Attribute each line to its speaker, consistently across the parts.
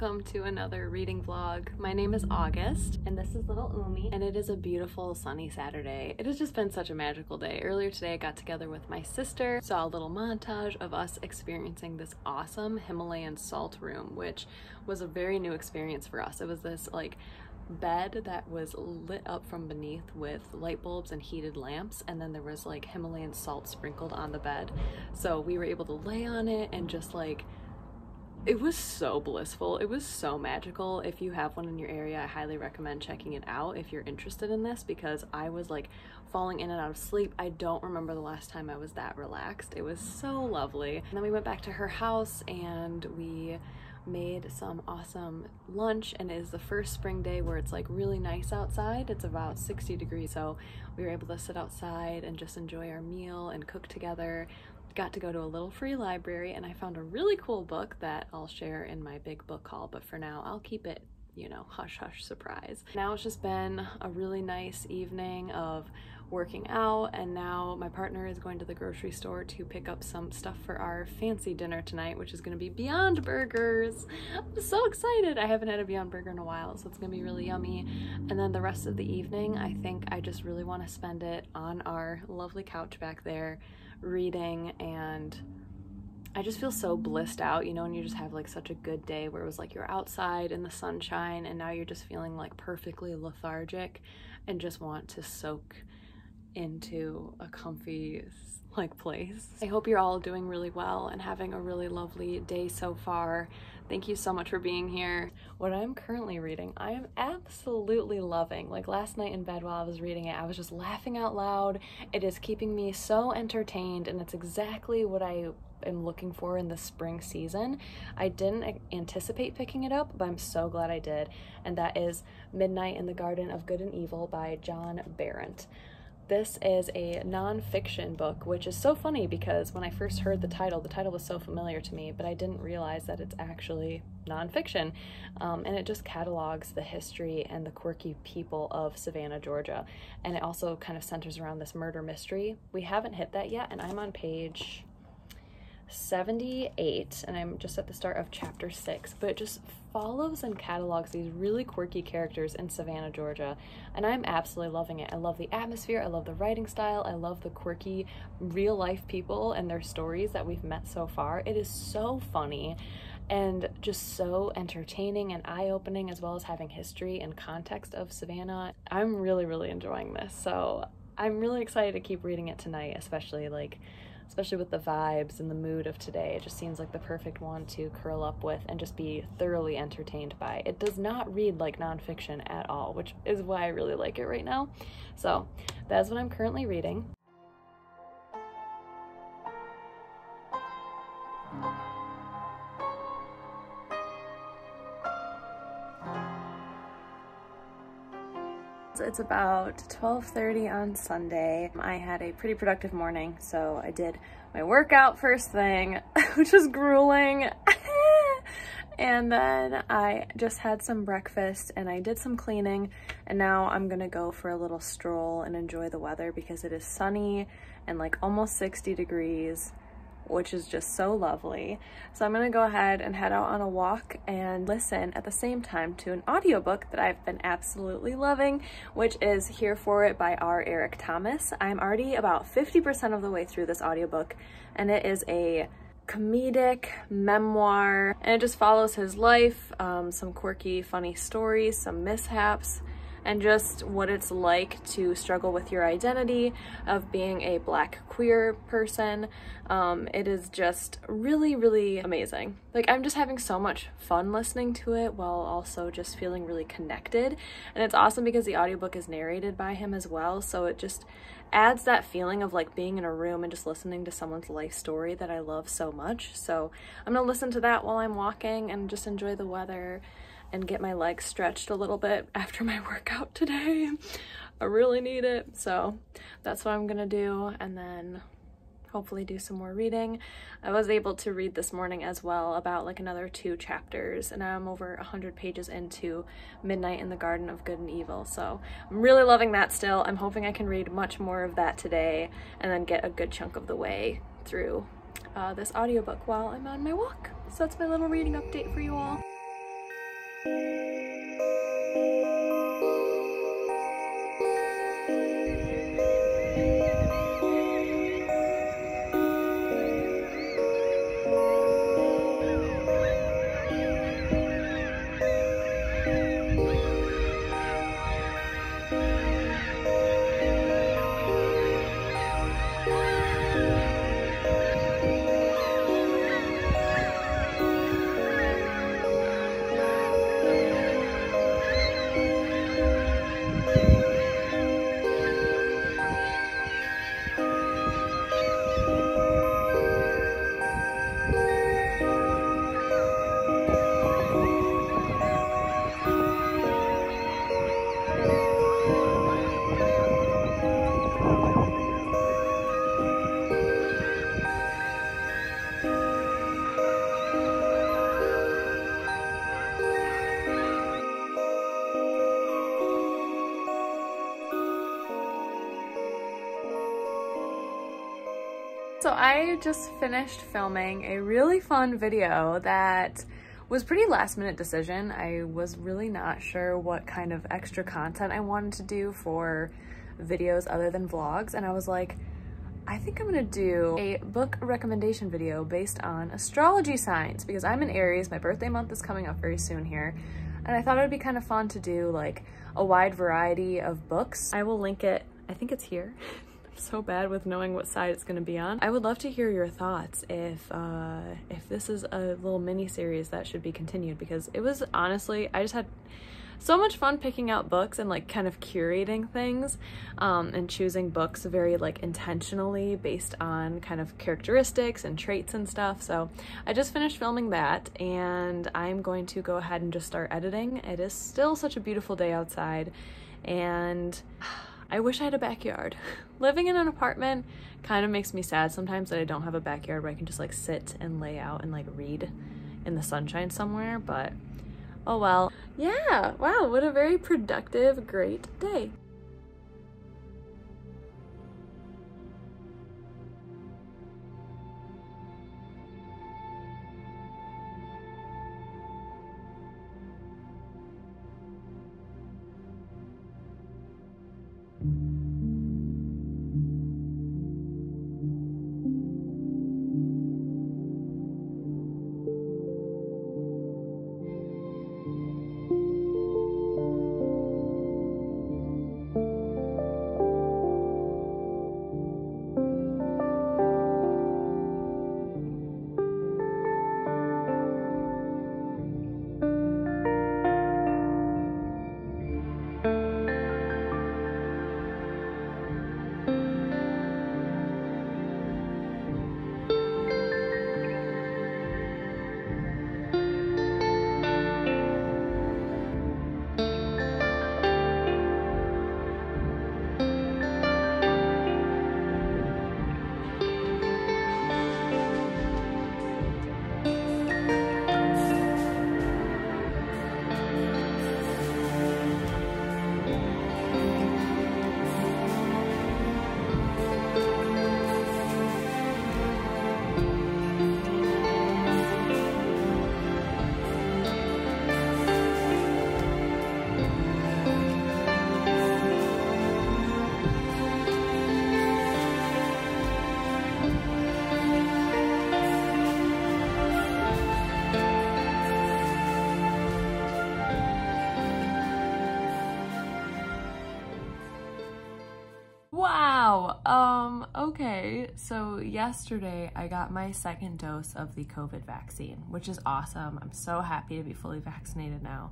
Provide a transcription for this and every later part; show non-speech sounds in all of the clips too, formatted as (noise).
Speaker 1: welcome to another reading vlog. My name is August and this is little Umi and it is a beautiful sunny Saturday. It has just been such a magical day. Earlier today I got together with my sister, saw a little montage of us experiencing this awesome Himalayan salt room which was a very new experience for us. It was this like bed that was lit up from beneath with light bulbs and heated lamps and then there was like Himalayan salt sprinkled on the bed. So we were able to lay on it and just like it was so blissful. It was so magical. If you have one in your area, I highly recommend checking it out if you're interested in this because I was like falling in and out of sleep. I don't remember the last time I was that relaxed. It was so lovely. And then we went back to her house and we made some awesome lunch and it is the first spring day where it's like really nice outside. It's about 60 degrees so we were able to sit outside and just enjoy our meal and cook together got to go to a little free library and I found a really cool book that I'll share in my big book haul, but for now I'll keep it, you know, hush hush surprise. Now it's just been a really nice evening of working out and now my partner is going to the grocery store to pick up some stuff for our fancy dinner tonight which is going to be Beyond Burgers. I'm so excited! I haven't had a Beyond Burger in a while so it's going to be really yummy and then the rest of the evening I think I just really want to spend it on our lovely couch back there reading and I just feel so blissed out, you know, and you just have like such a good day where it was like you're outside in the sunshine and now you're just feeling like perfectly lethargic and just want to soak into a comfy like place. I hope you're all doing really well and having a really lovely day so far. Thank you so much for being here. What I'm currently reading, I am absolutely loving. Like last night in bed while I was reading it, I was just laughing out loud. It is keeping me so entertained and it's exactly what I am looking for in the spring season. I didn't anticipate picking it up, but I'm so glad I did. And that is Midnight in the Garden of Good and Evil by John Berendt. This is a nonfiction book, which is so funny because when I first heard the title, the title was so familiar to me, but I didn't realize that it's actually nonfiction. Um, and it just catalogs the history and the quirky people of Savannah, Georgia. And it also kind of centers around this murder mystery. We haven't hit that yet, and I'm on page 78 and I'm just at the start of chapter 6 but it just follows and catalogs these really quirky characters in Savannah, Georgia and I'm absolutely loving it. I love the atmosphere, I love the writing style, I love the quirky real life people and their stories that we've met so far. It is so funny and just so entertaining and eye-opening as well as having history and context of Savannah. I'm really really enjoying this so I'm really excited to keep reading it tonight especially like especially with the vibes and the mood of today. It just seems like the perfect one to curl up with and just be thoroughly entertained by. It does not read like nonfiction at all, which is why I really like it right now. So that's what I'm currently reading. It's about 12.30 on Sunday. I had a pretty productive morning, so I did my workout first thing, (laughs) which was grueling. (laughs) and then I just had some breakfast and I did some cleaning and now I'm gonna go for a little stroll and enjoy the weather because it is sunny and like almost 60 degrees which is just so lovely. So I'm gonna go ahead and head out on a walk and listen at the same time to an audiobook that I've been absolutely loving, which is Here For It by R. Eric Thomas. I'm already about 50% of the way through this audiobook and it is a comedic memoir and it just follows his life, um, some quirky, funny stories, some mishaps, and just what it's like to struggle with your identity of being a black queer person. Um, it is just really, really amazing. Like I'm just having so much fun listening to it while also just feeling really connected. And it's awesome because the audiobook is narrated by him as well. So it just adds that feeling of like being in a room and just listening to someone's life story that I love so much. So I'm gonna listen to that while I'm walking and just enjoy the weather and get my legs stretched a little bit (laughs) after my workout today. I really need it. So that's what I'm gonna do. And then hopefully do some more reading. I was able to read this morning as well about like another two chapters and I'm over 100 pages into Midnight in the Garden of Good and Evil. So I'm really loving that still. I'm hoping I can read much more of that today and then get a good chunk of the way through uh, this audiobook while I'm on my walk. So that's my little reading update for you all. Música So I just finished filming a really fun video that was pretty last minute decision. I was really not sure what kind of extra content I wanted to do for videos other than vlogs and I was like, I think I'm gonna do a book recommendation video based on astrology signs because I'm in Aries, my birthday month is coming up very soon here, and I thought it would be kind of fun to do like a wide variety of books. I will link it, I think it's here. (laughs) so bad with knowing what side it's going to be on. I would love to hear your thoughts if uh, if this is a little mini series that should be continued because it was honestly, I just had so much fun picking out books and like kind of curating things um, and choosing books very like intentionally based on kind of characteristics and traits and stuff. So I just finished filming that and I'm going to go ahead and just start editing. It is still such a beautiful day outside and (sighs) I wish I had a backyard. (laughs) Living in an apartment kind of makes me sad sometimes that I don't have a backyard where I can just like sit and lay out and like read in the sunshine somewhere, but oh well. Yeah, wow, what a very productive, great day. Wow. Um, okay. So yesterday I got my second dose of the COVID vaccine, which is awesome. I'm so happy to be fully vaccinated now.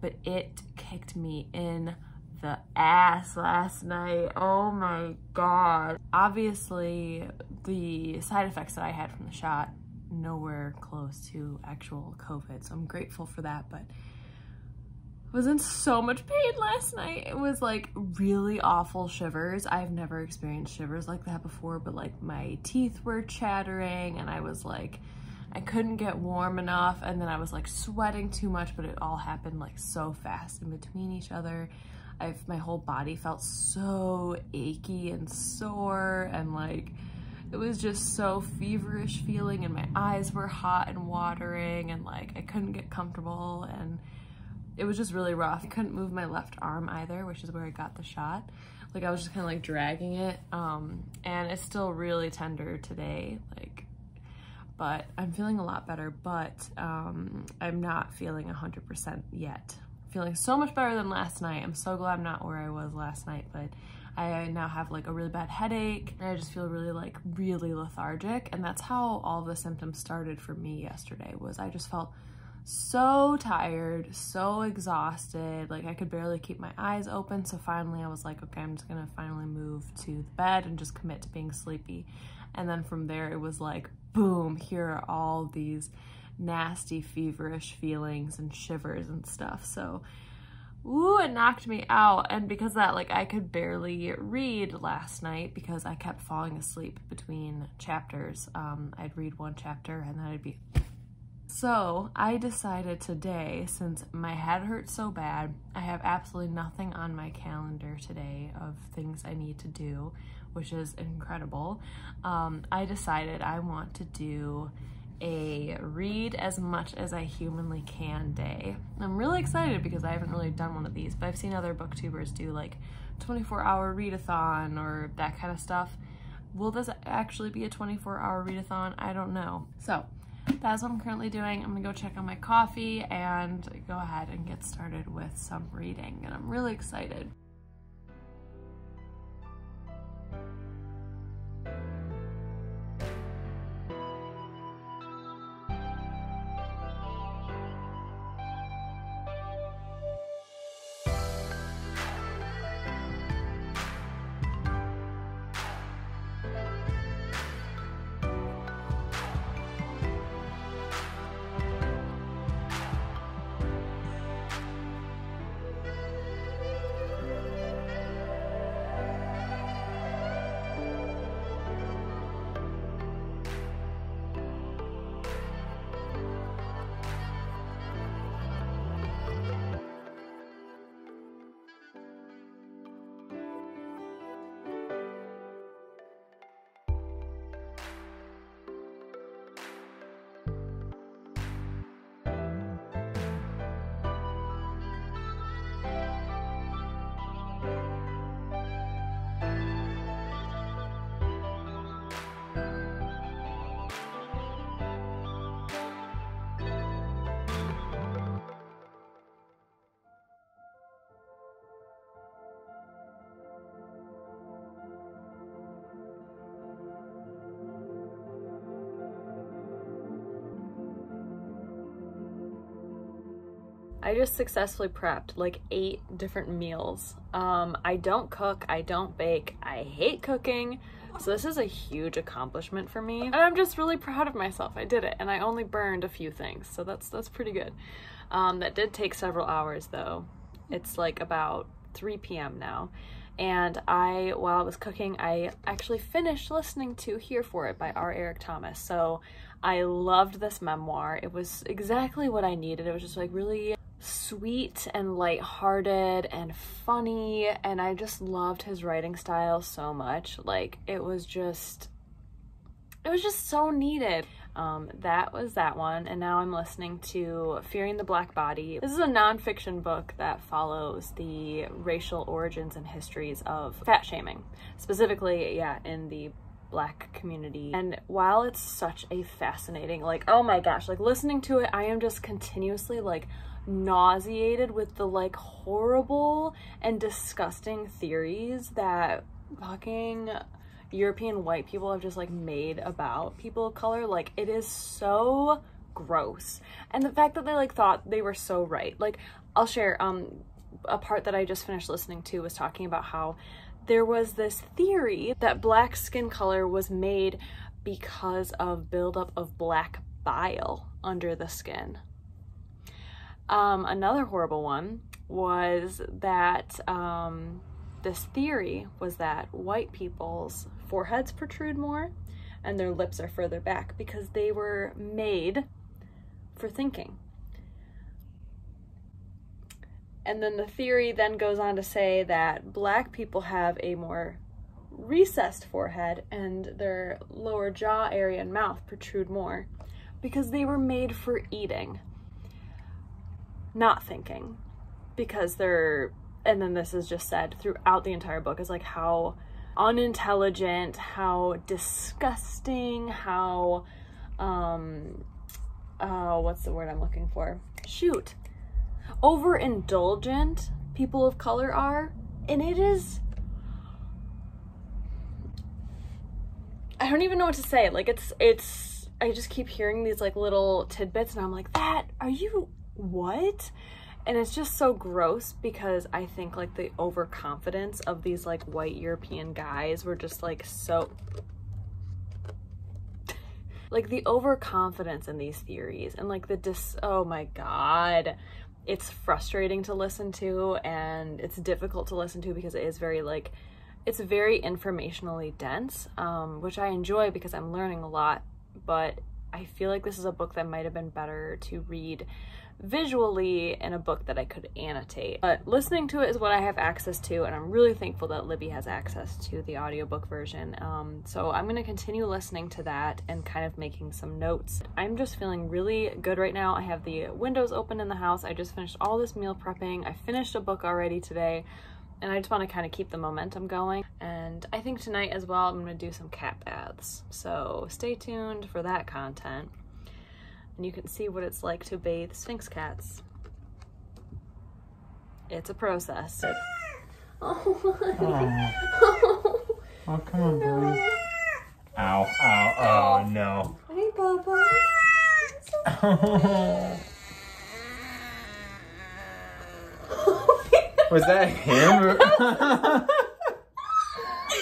Speaker 1: But it kicked me in the ass last night. Oh my god. Obviously, the side effects that I had from the shot nowhere close to actual COVID. So I'm grateful for that, but was in so much pain last night. It was like really awful shivers. I've never experienced shivers like that before, but like my teeth were chattering and I was like, I couldn't get warm enough and then I was like sweating too much, but it all happened like so fast in between each other. I've, my whole body felt so achy and sore and like, it was just so feverish feeling and my eyes were hot and watering and like I couldn't get comfortable and it was just really rough. I couldn't move my left arm either, which is where I got the shot. Like I was just kind of like dragging it um, and it's still really tender today. Like but I'm feeling a lot better, but um, I'm not feeling 100% yet. Feeling so much better than last night. I'm so glad I'm not where I was last night, but I now have like a really bad headache and I just feel really like really lethargic. And that's how all the symptoms started for me yesterday was I just felt so tired, so exhausted. Like I could barely keep my eyes open. So finally I was like, okay, I'm just gonna finally move to the bed and just commit to being sleepy. And then from there it was like, boom, here are all these nasty feverish feelings and shivers and stuff. So ooh, it knocked me out. And because that, like, I could barely read last night because I kept falling asleep between chapters. Um, I'd read one chapter and then I'd be... So I decided today, since my head hurts so bad, I have absolutely nothing on my calendar today of things I need to do, which is incredible. Um, I decided I want to do a read as much as I humanly can day. I'm really excited because I haven't really done one of these, but I've seen other booktubers do like 24 hour readathon or that kind of stuff. Will this actually be a 24 hour readathon? I don't know. So that's what I'm currently doing. I'm gonna go check on my coffee and go ahead and get started with some reading and I'm really excited.
Speaker 2: I just successfully prepped like eight different meals. Um, I don't cook, I don't bake, I hate cooking. So this is a huge accomplishment for me. And I'm just really proud of myself. I did it and I only burned a few things. So that's that's pretty good. Um, that did take several hours though. It's like about 3 p.m. now. And I, while I was cooking, I actually finished listening to Here For It by R. Eric Thomas. So I loved this memoir. It was exactly what I needed. It was just like really sweet and lighthearted and funny and I just loved his writing style so much. Like it was just it was just so needed. Um, that was that one, and now I'm listening to Fearing the Black Body. This is a nonfiction book that follows the racial origins and histories of fat shaming, specifically, yeah, in the black community. And while it's such a fascinating, like, oh my gosh, like listening to it, I am just continuously like nauseated with the like horrible and disgusting theories that fucking European white people have just like made about people of color. Like it is so gross. And the fact that they like thought they were so right. Like I'll share um a part that I just finished listening to was talking about how there was this theory that black skin color was made because of buildup of black bile under the skin. Um, another horrible one
Speaker 1: was that um, this theory was that white people's foreheads protrude more and their lips are further back because they were made for thinking. And then the theory then goes on to say that black people have a more recessed forehead and their lower jaw area and mouth protrude more because they were made for eating, not thinking. Because they're, and then this is just said throughout the entire book, is like how unintelligent, how disgusting, how, um, oh, what's the word I'm looking for? Shoot. Overindulgent people of color are. And it is. I don't even know what to say. Like, it's, it's, I just keep hearing these like little tidbits and I'm like, that, are you, what? And it's just so gross because I think like the overconfidence of these like white European guys were just like so (laughs) like the overconfidence in these theories and like the dis oh my god it's frustrating to listen to and it's difficult to listen to because it is very like it's very informationally dense um, which i enjoy because i'm learning a lot but i feel like this is a book that might have been better to read visually in a book that I could annotate. But listening to it is what I have access to, and I'm really thankful that Libby has access to the audiobook version. Um, so I'm going to continue listening to that and kind of making some notes. I'm just feeling really good right now. I have the windows open in the house. I just finished all this meal prepping. I finished a book already today. And I just want to kind of keep the momentum going. And I think tonight as well, I'm going to do some cat baths. So stay tuned for that content and you can see what it's like to bathe Sphynx cats. It's a process. It...
Speaker 3: Oh, oh. oh. oh, come on, no. buddy. Ow, ow, oh, oh no.
Speaker 1: Hey, Papa. (laughs)
Speaker 3: was that him? (laughs)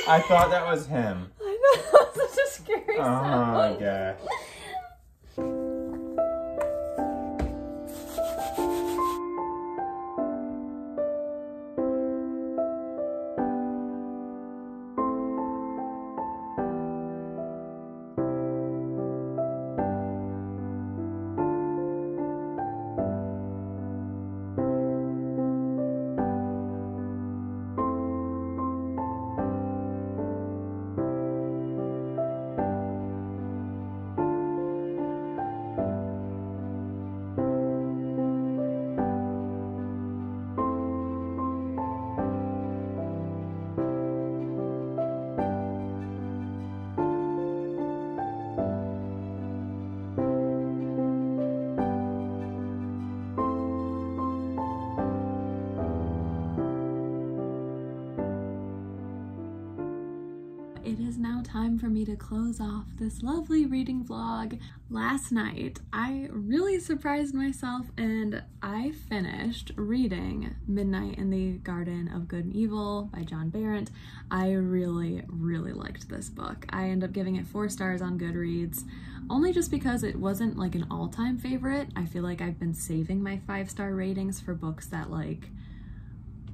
Speaker 3: I thought that was him.
Speaker 1: I know, that was such a scary
Speaker 3: oh,
Speaker 1: sound.
Speaker 3: Oh, gosh.
Speaker 4: Time for me to close off this lovely reading vlog. Last night, I really surprised myself and I finished reading Midnight in the Garden of Good and Evil by John Berendt. I really, really liked this book. I ended up giving it four stars on Goodreads, only just because it wasn't like an all-time favorite. I feel like I've been saving my five-star ratings for books that like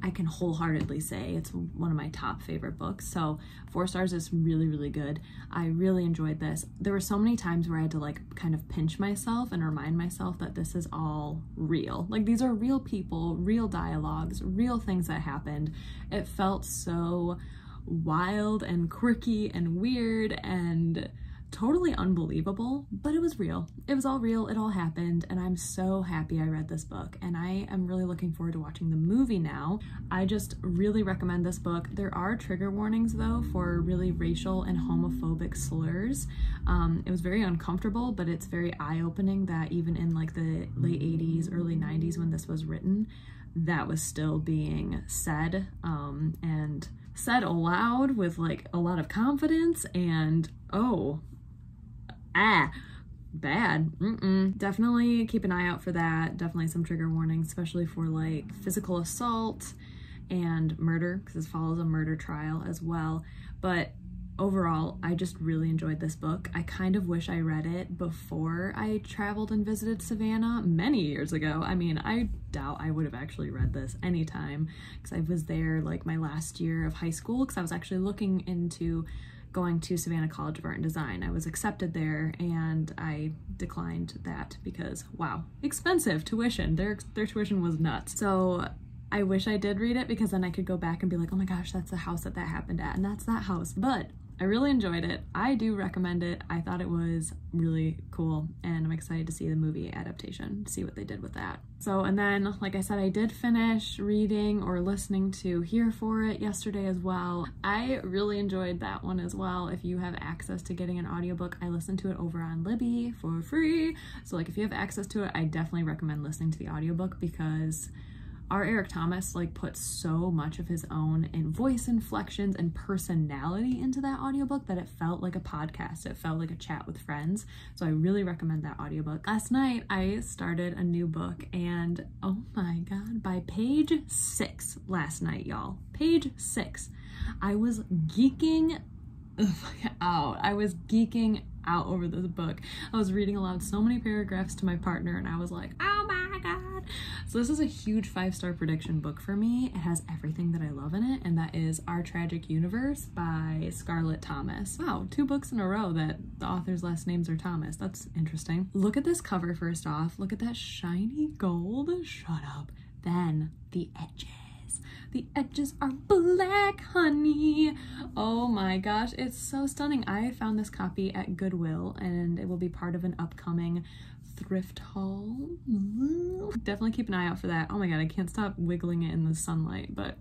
Speaker 4: I can wholeheartedly say it's one of my top favorite books. So four stars is really, really good. I really enjoyed this. There were so many times where I had to like kind of pinch myself and remind myself that this is all real. Like these are real people, real dialogues, real things that happened. It felt so wild and quirky and weird and totally unbelievable, but it was real. It was all real, it all happened, and I'm so happy I read this book, and I am really looking forward to watching the movie now. I just really recommend this book. There are trigger warnings, though, for really racial and homophobic slurs. Um, it was very uncomfortable, but it's very eye-opening that even in like the late 80s, early 90s when this was written, that was still being said, um, and said aloud with like a lot of confidence and oh ah, bad. Mm-mm. Definitely keep an eye out for that. Definitely some trigger warnings, especially for like physical assault and murder, because this follows a murder trial as well. But
Speaker 1: overall, I just really enjoyed this book. I kind of wish I read it before I traveled and visited Savannah many years ago. I mean, I doubt I would have actually read this anytime because I was there like my last year of high school because I was actually looking into going to Savannah College of Art and Design. I was accepted there and I declined that because wow, expensive tuition. Their their tuition was nuts. So I wish I did read it because then I could go back and be like, oh my gosh, that's the house that that happened at, and that's that house. But I really enjoyed it. I do recommend it. I thought it was really cool, and I'm excited to see the movie adaptation, see what they did with that. So, and then, like I said, I did finish reading or listening to Here for It yesterday as well. I really enjoyed that one as well. If you have access to getting an audiobook, I listened to it over on Libby for free. So, like, if you have access to it, I definitely recommend listening to the audiobook because R. Eric Thomas like put so much of his own in voice inflections and personality into that audiobook that it felt like a podcast. It felt like a chat with friends. So I really recommend that audiobook. Last night I started a new book and oh my god, by page six last night, y'all, page six, I was geeking (laughs) out. I was geeking out over this book. I was reading aloud so many paragraphs to my partner and I was like, oh my god. So this is a huge five-star prediction book for me. It has everything that I love in it and that is Our Tragic Universe by Scarlett Thomas. Wow, two books in a row that the author's last names are Thomas. That's interesting. Look at this cover first off. Look at that shiny gold. Shut up. Then the edges. The edges are black, honey. Oh my gosh, it's so stunning. I found this copy at Goodwill and it will be part of an upcoming thrift haul. Definitely keep an eye out for that. Oh my god, I can't stop wiggling it in the sunlight, but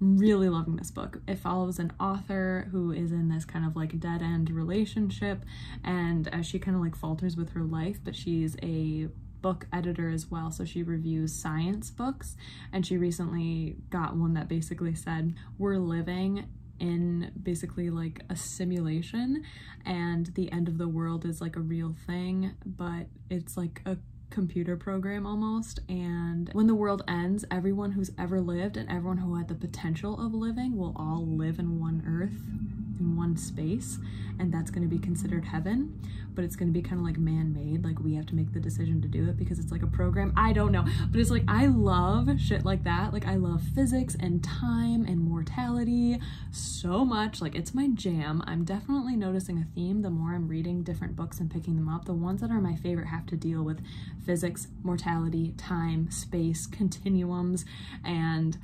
Speaker 1: I'm really loving this book. It follows an author who is in this kind of like dead end relationship and as she kind of like falters with her life, but she's a book editor as well, so she reviews science books. And she recently got one that basically said, We're living in basically like a simulation, and the end of the world is like a real thing, but it's like a computer program almost. And when the world ends, everyone who's ever lived and everyone who had the potential of living will all live in one earth in one space and that's going to be considered heaven but it's going to be kind of like man-made like we have to make the decision to do it because it's like a program. I don't know but it's like i love shit like that. Like i love physics and time and mortality so much. Like it's my jam. I'm definitely noticing a theme the more i'm reading different books and picking them up. The ones that are my favorite have to deal with physics mortality time space continuums and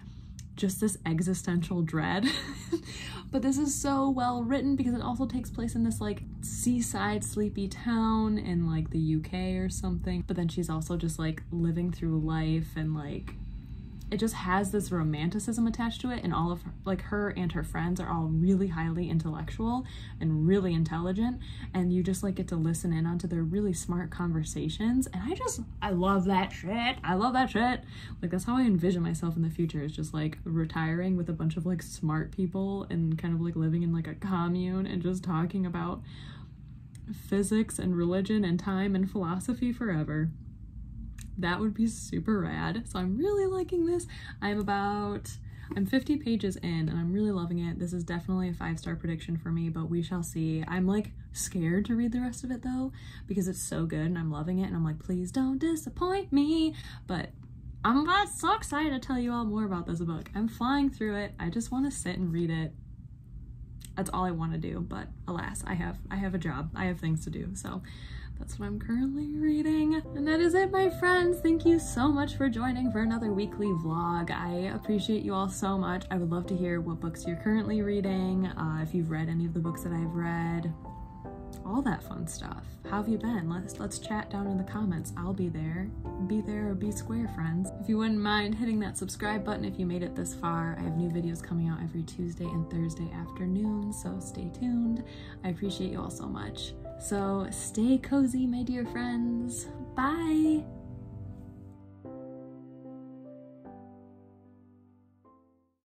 Speaker 1: just this existential dread. (laughs) but this is so well written because it also takes place in this like seaside sleepy town in like the UK or something. But then she's also just like living through life and like it just has this romanticism attached to it and all of her, like her and her friends are all really highly intellectual and really intelligent and you just like get to listen in onto their really smart conversations and I just I love that shit. I love that shit. Like that's how I envision myself in the future is just like retiring with a bunch of like smart people and kind of like living in like a commune and just talking about physics and religion and time and philosophy forever that would be super rad. So I'm really liking this. I'm about, I'm 50 pages in and I'm really loving it. This is definitely a five star prediction for me, but we shall see. I'm like scared to read the rest of it though, because it's so good and I'm loving it. And I'm like, please don't disappoint me. But I'm so excited to tell you all more about this book. I'm flying through it. I just want to sit and read it. That's all I want to do, but alas, I have I have a job. I have things to do. So that's what I'm currently reading. And that is it, my friends. Thank you so much for joining for another weekly vlog. I appreciate you all so much. I would love to hear what books you're currently reading, uh, if you've read any of the books that I've read, all that fun stuff. How have you been? Let's let's chat down in the comments. I'll be there. Be there or be square, friends. If you wouldn't mind hitting that subscribe button if you made it this far. I have new videos coming out every Tuesday and Thursday afternoon, so stay tuned. I appreciate you all so much. So stay cozy, my dear friends. Bye!